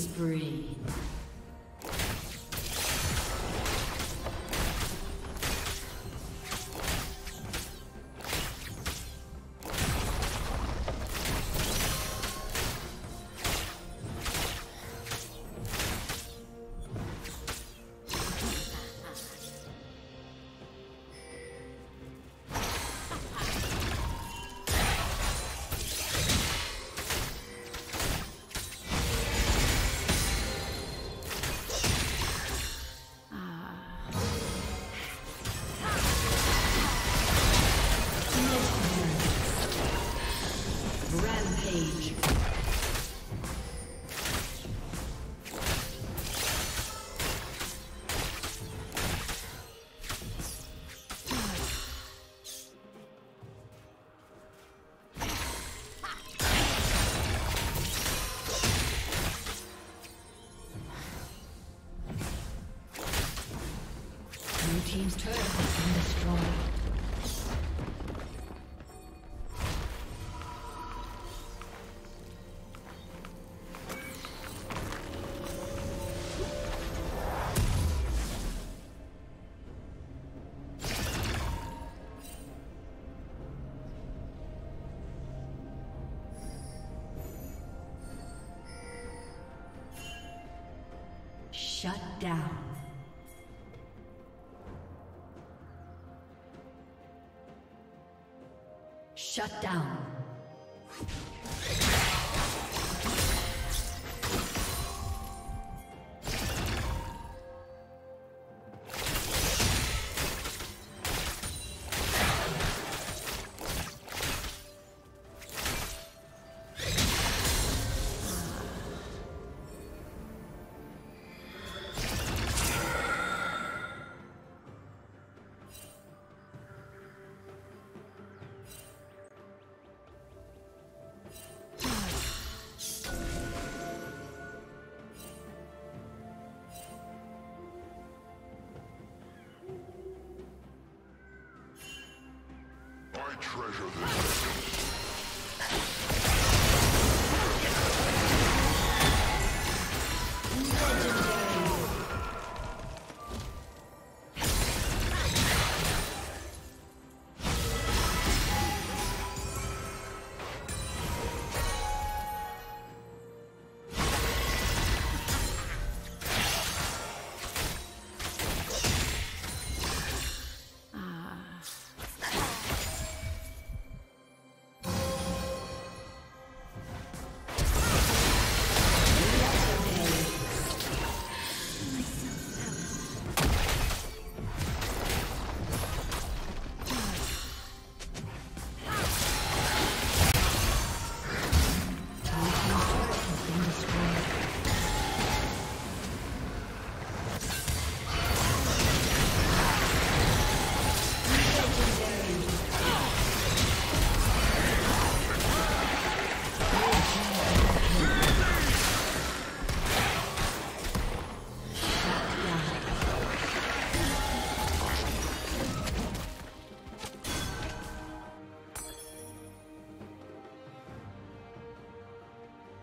spree. Shut down. Shut down. Treasure this.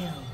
kill.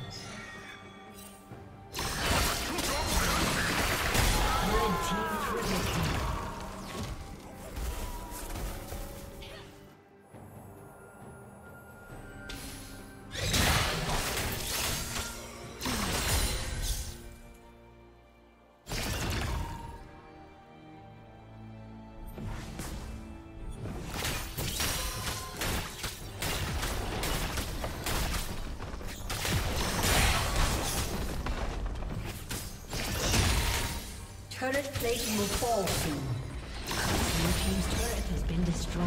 Turret plating will fall soon. Blue team's turret has been destroyed.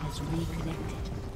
Team's turret